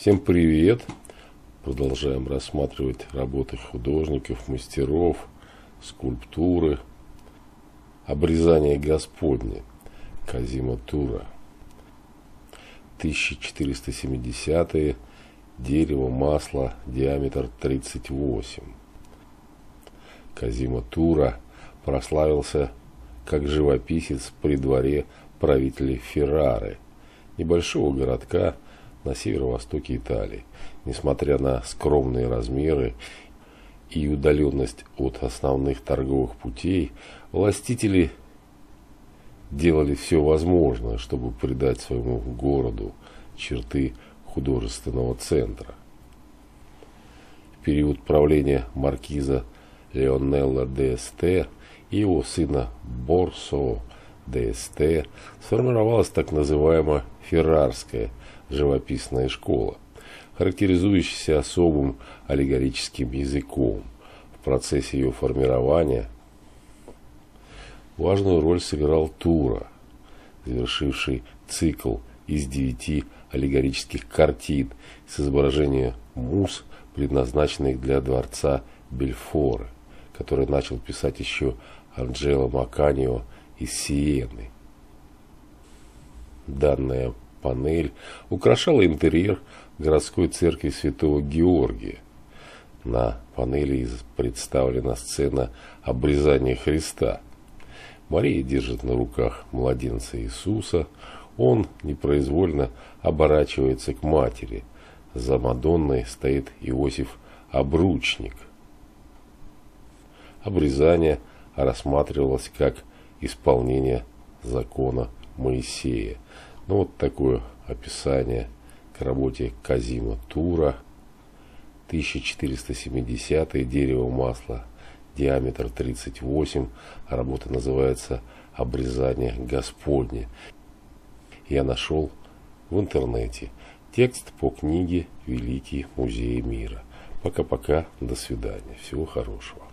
Всем привет! Продолжаем рассматривать работы художников, мастеров, скульптуры. Обрезание Господне Казима Тура. 1470 дерево, масло, диаметр 38. Казима Тура прославился как живописец при дворе правителей Феррары, небольшого городка – на северо-востоке Италии. Несмотря на скромные размеры и удаленность от основных торговых путей, властители делали все возможное, чтобы придать своему городу черты художественного центра. В период правления маркиза Леонелла де Эсте и его сына Борсо де Эсте сформировалась так называемая феррарская живописная школа, характеризующаяся особым аллегорическим языком. В процессе ее формирования важную роль сыграл Тура, завершивший цикл из девяти аллегорических картин с изображением мус, предназначенных для дворца Бельфоры, который начал писать еще Анджело Маканио из Сиены. Данная панель украшала интерьер городской церкви святого Георгия. На панели представлена сцена обрезания Христа. Мария держит на руках младенца Иисуса. Он непроизвольно оборачивается к матери. За Мадонной стоит Иосиф Обручник. Обрезание рассматривалось как исполнение закона Моисея – ну вот такое описание к работе Казима Тура. 1470 дерево масла, диаметр 38. Работа называется «Обрезание Господне». Я нашел в интернете текст по книге «Великий музей мира». Пока-пока, до свидания, всего хорошего.